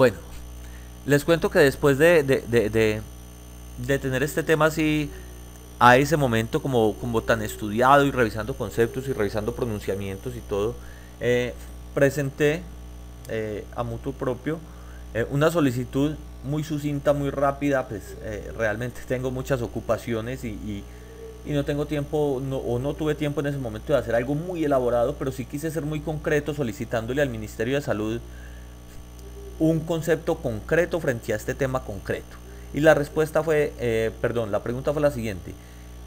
Bueno, les cuento que después de, de, tener este tema así a ese momento como, como tan estudiado y revisando conceptos y revisando pronunciamientos y todo, eh, presenté eh, a mutuo propio eh, una solicitud muy sucinta, muy rápida, pues realmente tengo muchas ocupaciones y, no tengo tiempo o no tuve tiempo en ese momento de hacer algo muy elaborado, pero sí quise ser muy concreto solicitándole al Ministerio de Salud un concepto concreto frente a este tema concreto. Y la respuesta fue, eh, perdón, la pregunta fue la siguiente.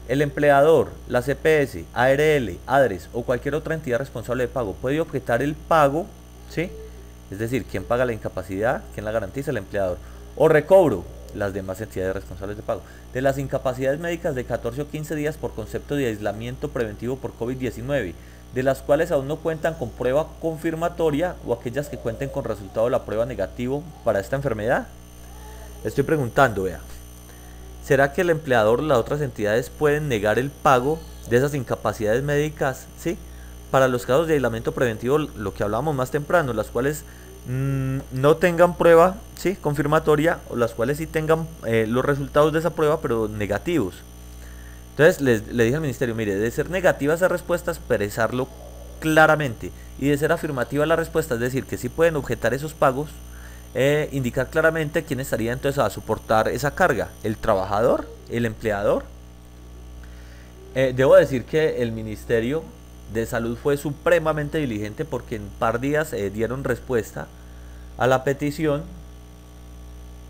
El empleador, la CPS, ARL, ADRES o cualquier otra entidad responsable de pago puede objetar el pago, ¿sí? Es decir, quién paga la incapacidad, quién la garantiza, el empleador. O recobro, las demás entidades responsables de pago, de las incapacidades médicas de 14 o 15 días por concepto de aislamiento preventivo por COVID-19 de las cuales aún no cuentan con prueba confirmatoria o aquellas que cuenten con resultado de la prueba negativo para esta enfermedad? Estoy preguntando, vea. ¿Será que el empleador o las otras entidades pueden negar el pago de esas incapacidades médicas? ¿Sí? Para los casos de aislamiento preventivo, lo que hablábamos más temprano, las cuales mm, no tengan prueba ¿sí? confirmatoria o las cuales sí tengan eh, los resultados de esa prueba pero negativos. Entonces le dije al ministerio, mire, de ser negativa esa respuesta, expresarlo claramente. Y de ser afirmativa la respuesta, es decir, que sí pueden objetar esos pagos, eh, indicar claramente quién estaría entonces a soportar esa carga, el trabajador, el empleador. Eh, debo decir que el Ministerio de Salud fue supremamente diligente porque en par días eh, dieron respuesta a la petición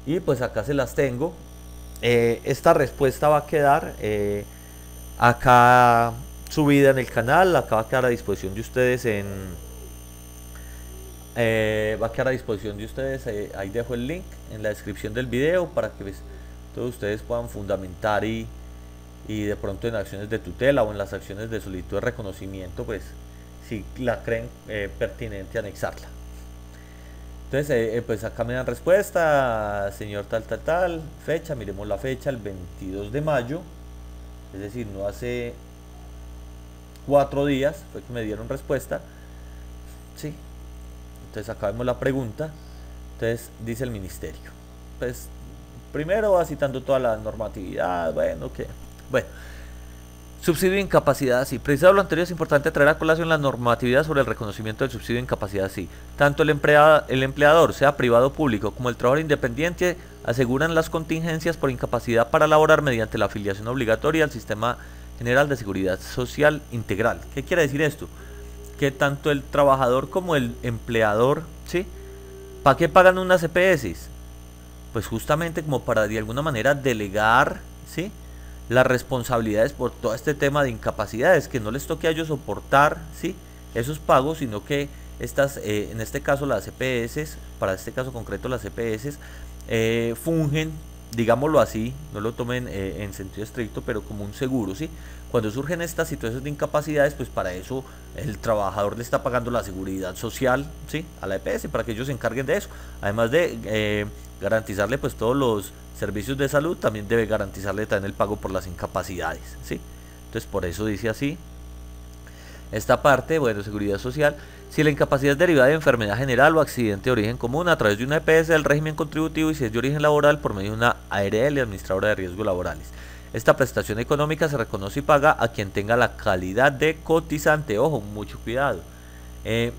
y pues acá se las tengo. esta respuesta va a quedar acá subida en el canal, acá va a quedar a disposición de ustedes en... Eh, va a quedar a disposición de ustedes, eh, ahí dejo el link en la descripción del video para que pues, todos ustedes puedan fundamentar y, y de pronto en acciones de tutela o en las acciones de solicitud de reconocimiento, pues si la creen eh, pertinente anexarla. Entonces, pues acá me dan respuesta, señor tal, tal, tal, fecha, miremos la fecha, el 22 de mayo es decir, no hace cuatro días fue que me dieron respuesta. Sí. Entonces acá vemos la pregunta. Entonces dice el ministerio. Pues primero va citando toda la normatividad. Bueno, que. Bueno. Subsidio de incapacidad, sí. Precisado lo anterior, es importante traer a colación la normatividad sobre el reconocimiento del subsidio de incapacidad, sí. Tanto el, empleado, el empleador, sea privado o público, como el trabajador independiente, aseguran las contingencias por incapacidad para laborar mediante la afiliación obligatoria al Sistema General de Seguridad Social Integral. ¿Qué quiere decir esto? Que tanto el trabajador como el empleador, ¿sí? ¿Para qué pagan unas EPS? Pues justamente como para de alguna manera delegar, ¿sí? Las responsabilidades por todo este tema de incapacidades, que no les toque a ellos soportar ¿sí? esos pagos, sino que estas, eh, en este caso las CPS, para este caso concreto las CPS, eh, fungen, digámoslo así, no lo tomen eh, en sentido estricto, pero como un seguro, ¿sí? Cuando surgen estas situaciones de incapacidades, pues para eso el trabajador le está pagando la seguridad social, ¿sí? A la EPS, para que ellos se encarguen de eso. Además de garantizarle pues todos los servicios de salud, también debe garantizarle también el pago por las incapacidades, ¿sí? Entonces por eso dice así. Esta parte, bueno, seguridad social, si la incapacidad es derivada de enfermedad general o accidente de origen común a través de una EPS del régimen contributivo y si es de origen laboral por medio de una ARL, administradora de riesgos laborales. Esta prestación económica se reconoce y paga a quien tenga la calidad de cotizante. Ojo, mucho cuidado. Eh,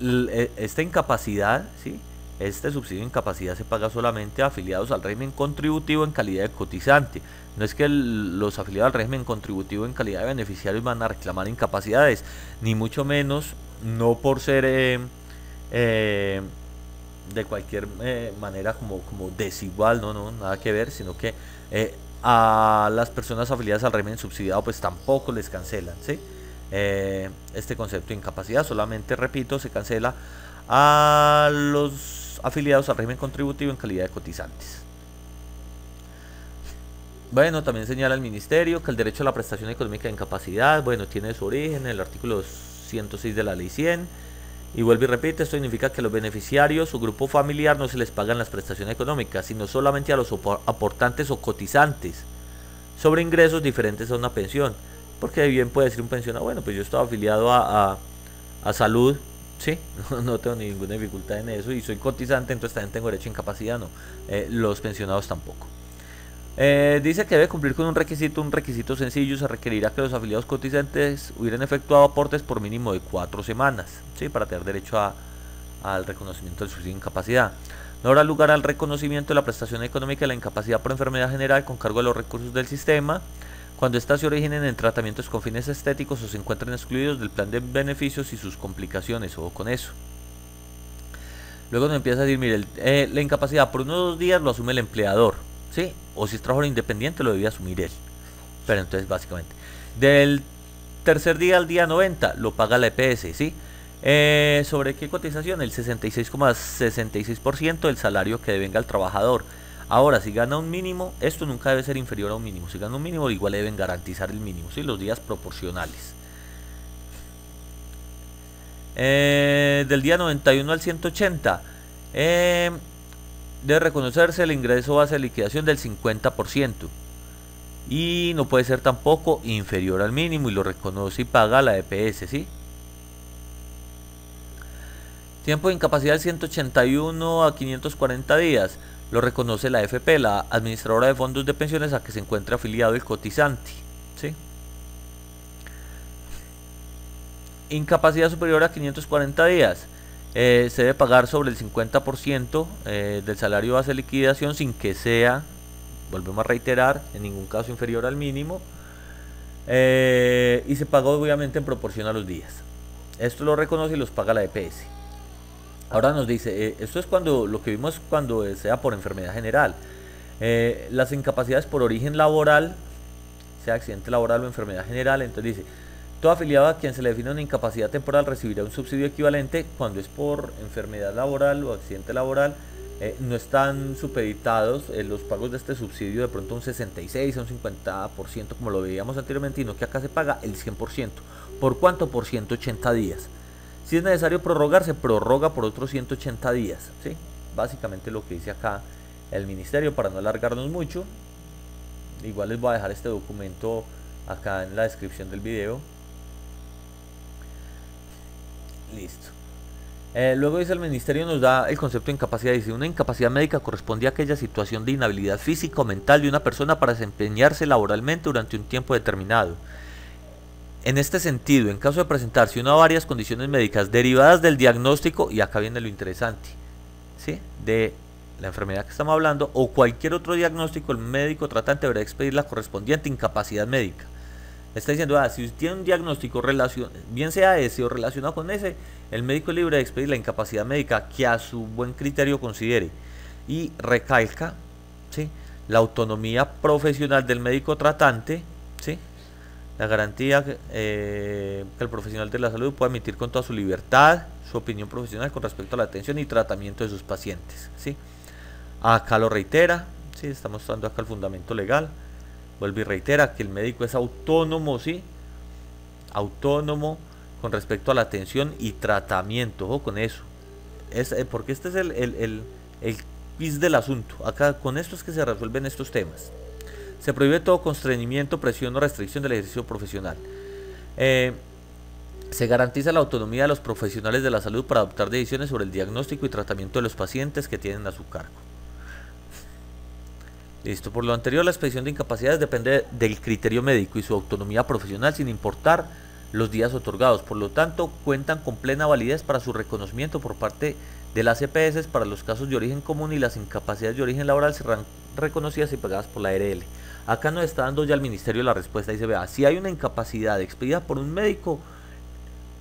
e, esta incapacidad, ¿sí? Este subsidio de incapacidad se paga solamente a afiliados al régimen contributivo en calidad de cotizante. No es que los afiliados al régimen contributivo en calidad de beneficiarios van a reclamar incapacidades, ni mucho menos, no por ser eh, eh, de cualquier eh, manera como, como desigual, no, no, nada que ver, sino que a las personas afiliadas al régimen subsidiado pues tampoco les cancelan, ¿sí? este concepto de incapacidad solamente, repito, se cancela a los afiliados al régimen contributivo en calidad de cotizantes. Bueno, también señala el Ministerio que el derecho a la prestación económica de incapacidad, bueno, tiene su origen en el artículo 106 de la Ley 100. Y vuelve y repite, esto significa que los beneficiarios o grupo familiar no se les pagan las prestaciones económicas, sino solamente a los aportantes o cotizantes sobre ingresos diferentes a una pensión. Porque bien puede decir un pensionado, bueno, pues yo estaba afiliado a, a salud Sí, no, tengo ninguna dificultad en eso y soy cotizante, entonces también tengo derecho a incapacidad, no. Eh, los pensionados tampoco. Eh, dice que debe cumplir con un requisito, un requisito sencillo, se requerirá que los afiliados cotizantes hubieran efectuado aportes por mínimo de cuatro semanas, ¿sí? para tener derecho a, al reconocimiento del subsidio incapacidad. No habrá lugar al reconocimiento de la prestación económica de la incapacidad por enfermedad general con cargo de los recursos del sistema, cuando éstas se originen en tratamientos con fines estéticos o se encuentren excluidos del plan de beneficios y sus complicaciones, o con eso. Luego nos empieza a decir, mire, eh, la incapacidad por unos dos días lo asume el empleador, ¿sí? O si es trabajador independiente lo debe asumir él. Pero entonces, básicamente, del tercer día al día 90 lo paga la EPS, ¿sí? Eh, ¿Sobre qué cotización? El 66,66% del salario que devenga al trabajador. Ahora, si gana un mínimo, esto nunca debe ser inferior a un mínimo. Si gana un mínimo, igual deben garantizar el mínimo, ¿sí? los días proporcionales. Eh, del día 91 al 180, eh, debe reconocerse el ingreso base de liquidación del 50%. Y no puede ser tampoco inferior al mínimo y lo reconoce y paga la EPS, ¿sí? Tiempo de incapacidad 181 a 540 días lo reconoce la FP, la administradora de fondos de pensiones a que se encuentra afiliado el cotizante. ¿sí? Incapacidad superior a 540 días. Eh, se debe pagar sobre el 50% eh, del salario base de liquidación sin que sea, volvemos a reiterar, en ningún caso inferior al mínimo. Eh, y se paga obviamente en proporción a los días. Esto lo reconoce y los paga la EPS. Ahora nos dice, eh, esto es cuando lo que vimos cuando sea por enfermedad general. Eh, las incapacidades por origen laboral, sea accidente laboral o enfermedad general, entonces dice, todo afiliado a quien se le define una incapacidad temporal recibirá un subsidio equivalente cuando es por enfermedad laboral o accidente laboral. Eh, no están supeditados los pagos de este subsidio de pronto un 66 a un 50% como lo veíamos anteriormente, sino que acá se paga el 100%. ¿Por cuánto? Por 180 días. Si es necesario prorrogar, se prorroga por otros 180 días. ¿sí? Básicamente lo que dice acá el ministerio para no alargarnos mucho. Igual les voy a dejar este documento acá en la descripción del video. Listo. Eh, luego dice el ministerio nos da el concepto de incapacidad. Dice, una incapacidad médica corresponde a aquella situación de inhabilidad física o mental de una persona para desempeñarse laboralmente durante un tiempo determinado en este sentido, en caso de presentarse una o varias condiciones médicas derivadas del diagnóstico, y acá viene lo interesante, ¿sí? de la enfermedad que estamos hablando, o cualquier otro diagnóstico, el médico tratante deberá expedir la correspondiente incapacidad médica. Está diciendo, ah, si tiene un diagnóstico relacionado, bien sea ese o relacionado con ese, el médico es libre de expedir la incapacidad médica que a su buen criterio considere. Y recalca ¿sí? la autonomía profesional del médico tratante, ¿sí? La garantía eh, que el profesional de la salud pueda emitir con toda su libertad su opinión profesional con respecto a la atención y tratamiento de sus pacientes. ¿sí? Acá lo reitera, ¿sí? está mostrando acá el fundamento legal. Vuelve y reitera que el médico es autónomo, ¿sí? Autónomo con respecto a la atención y tratamiento. Ojo con eso. Es, eh, porque este es el, el, el, el del asunto. Acá con esto es que se resuelven estos temas. Se prohíbe todo constreñimiento, presión o restricción del ejercicio profesional. Eh, se garantiza la autonomía de los profesionales de la salud para adoptar decisiones sobre el diagnóstico y tratamiento de los pacientes que tienen a su cargo. Listo, por lo anterior, la expedición de incapacidades depende del criterio médico y su autonomía profesional sin importar los días otorgados. Por lo tanto, cuentan con plena validez para su reconocimiento por parte de las EPS para los casos de origen común y las incapacidades de origen laboral serán reconocidas y pagadas por la ARL. Acá nos está dando ya el ministerio la respuesta se vea, si hay una incapacidad expedida por un médico,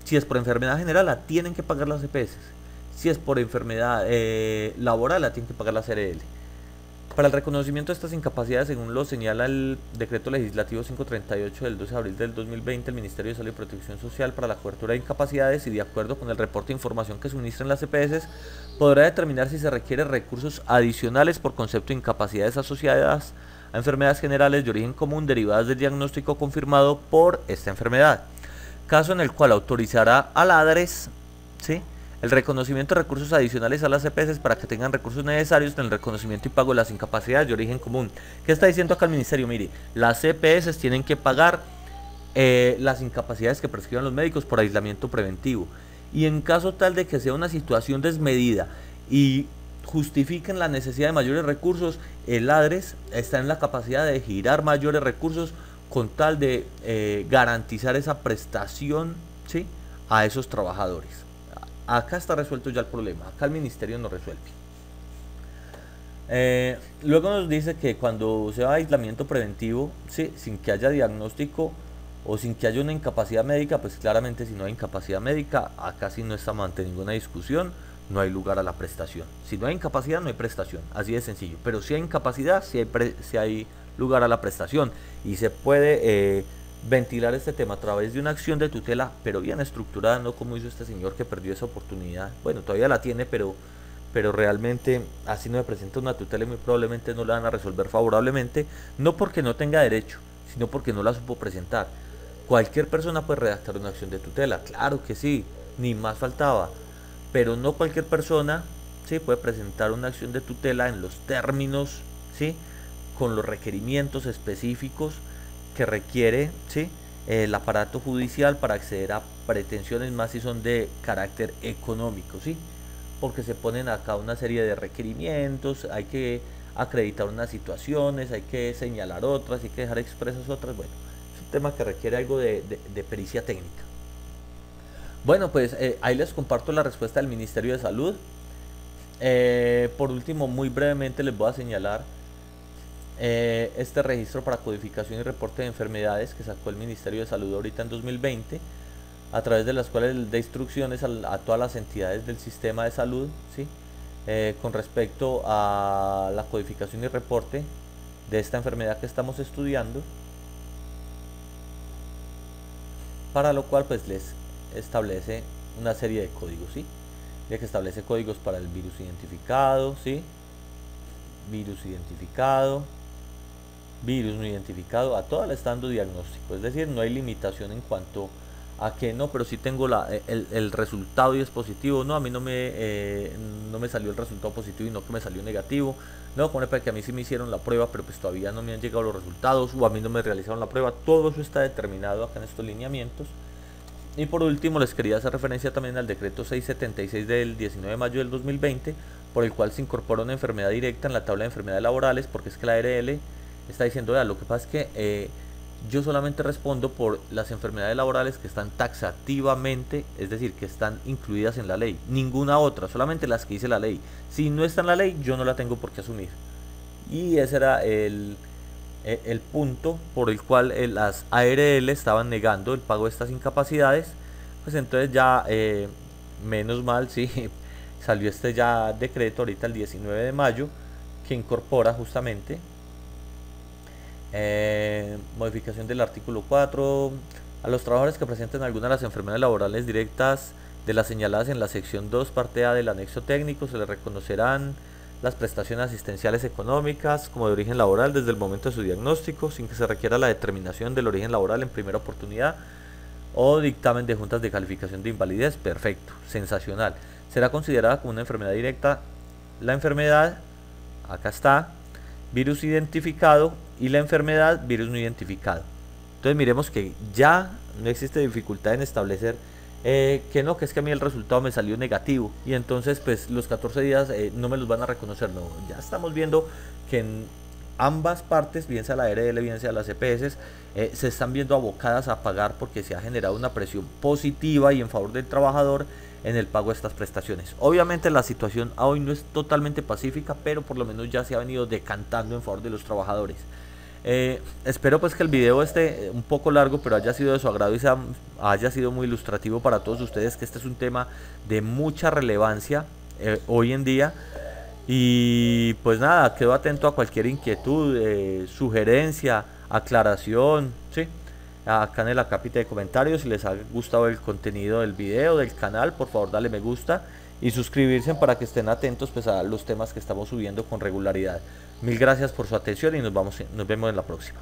si es por enfermedad general, la tienen que pagar las EPS. Si es por enfermedad eh, laboral, la tienen que pagar la CRL. Para el reconocimiento de estas incapacidades, según lo señala el decreto legislativo 538 del 12 de abril del 2020, el Ministerio de Salud y Protección Social para la cobertura de incapacidades y de acuerdo con el reporte de información que suministran las EPS, podrá determinar si se requiere recursos adicionales por concepto de incapacidades asociadas enfermedades generales de origen común derivadas del diagnóstico confirmado por esta enfermedad, caso en el cual autorizará a la ADRES ¿sí? el reconocimiento de recursos adicionales a las EPS para que tengan recursos necesarios en el reconocimiento y pago de las incapacidades de origen común. ¿Qué está diciendo acá el ministerio? Mire, las EPS tienen que pagar eh, las incapacidades que prescriban los médicos por aislamiento preventivo y en caso tal de que sea una situación desmedida y justifiquen la necesidad de mayores recursos, el ADRES está en la capacidad de girar mayores recursos con tal de eh, garantizar esa prestación ¿sí? a esos trabajadores. Acá está resuelto ya el problema, acá el ministerio no resuelve. Eh, luego nos dice que cuando se va a aislamiento preventivo, ¿sí? sin que haya diagnóstico o sin que haya una incapacidad médica, pues claramente si no hay incapacidad médica, acá sí no estamos ante ninguna discusión, no hay lugar a la prestación. Si no hay incapacidad, no hay prestación, así de sencillo. Pero si hay incapacidad, si hay, si hay lugar a la prestación y se puede eh, ventilar este tema a través de una acción de tutela, pero bien estructurada, no como hizo este señor que perdió esa oportunidad. Bueno, todavía la tiene, pero, pero realmente así no me presenta una tutela y muy probablemente no la van a resolver favorablemente, no porque no tenga derecho, sino porque no la supo presentar. Cualquier persona puede redactar una acción de tutela, claro que sí, ni más faltaba, pero no cualquier persona ¿sí? puede presentar una acción de tutela en los términos, ¿sí? con los requerimientos específicos que requiere ¿sí? el aparato judicial para acceder a pretensiones más si son de carácter económico, ¿sí? porque se ponen acá una serie de requerimientos, hay que acreditar unas situaciones, hay que señalar otras, hay que dejar expresas otras, bueno, es un tema que requiere algo de, de, pericia técnica. Bueno, pues eh, ahí les comparto la respuesta del Ministerio de Salud. Eh, por último, muy brevemente les voy a señalar eh, este registro para codificación y reporte de enfermedades que sacó el Ministerio de Salud ahorita en 2020, a través de las cuales de instrucciones a, todas las entidades del sistema de salud, ¿sí? Con respecto a la codificación y reporte de esta enfermedad que estamos estudiando, para lo cual pues les establece una serie de códigos, ¿sí? ya que establece códigos para el virus identificado, ¿sí? virus identificado, virus no identificado, a todas le está dando diagnóstico. Es decir, no hay limitación en cuanto a que no, pero si tengo la, el, resultado y es positivo. No, a mí no me, eh, no me salió el resultado positivo y no que me salió negativo. No, para que a mí sí me hicieron la prueba, pero pues todavía no me han llegado los resultados o a mí no me realizaron la prueba. Todo eso está determinado acá en estos lineamientos. Y por último les quería hacer referencia también al decreto 676 del 19 de mayo del 2020, por el cual se incorpora una enfermedad directa en la tabla de enfermedades laborales, porque es que la ARL está diciendo, vea, lo que pasa es que eh, yo solamente respondo por las enfermedades laborales que están taxativamente, es decir, que están incluidas en la ley, ninguna otra, solamente las que dice la ley. Si no está en la ley, yo no la tengo por qué asumir. Y ese era el, e, el punto por el cual eh, las ARL estaban negando el pago de estas incapacidades, pues entonces ya, eh, menos mal, sí, salió este ya decreto ahorita el 19 de mayo, que incorpora justamente eh, modificación del artículo 4. A los trabajadores que presenten alguna de las enfermedades laborales directas de las señaladas en la sección 2, parte A del anexo técnico, se les reconocerán las prestaciones asistenciales económicas como de origen laboral desde el momento de su diagnóstico, sin que se requiera la determinación del origen laboral en primera oportunidad o dictamen de juntas de calificación de invalidez. Perfecto, sensacional. Será considerada como una enfermedad directa la enfermedad, acá está, virus identificado y la enfermedad, virus no identificado. Entonces miremos que ya no existe dificultad en establecer eh, que no, que es que a mí el resultado me salió negativo y entonces pues los 14 días eh, no me los van a reconocer. No, ya estamos viendo que en ambas partes, bien sea la RL, bien sea las EPS, eh, se están viendo abocadas a pagar porque se ha generado una presión positiva y en favor del trabajador en el pago de estas prestaciones. Obviamente la situación hoy no es totalmente pacífica, pero por lo menos ya se ha venido decantando en favor de los trabajadores. Eh, espero pues que el video esté un poco largo, pero haya sido de su agrado y sea, haya sido muy ilustrativo para todos ustedes, que este es un tema de mucha relevancia eh, hoy en día. Y pues nada, quedo atento a cualquier inquietud, eh, sugerencia, aclaración, ¿sí? acá en la capita de comentarios. Si les ha gustado el contenido del video, del canal, por favor dale me gusta y suscribirse para que estén atentos pues, a los temas que estamos subiendo con regularidad. Mil gracias por su atención y nos, vamos, nos vemos en la próxima.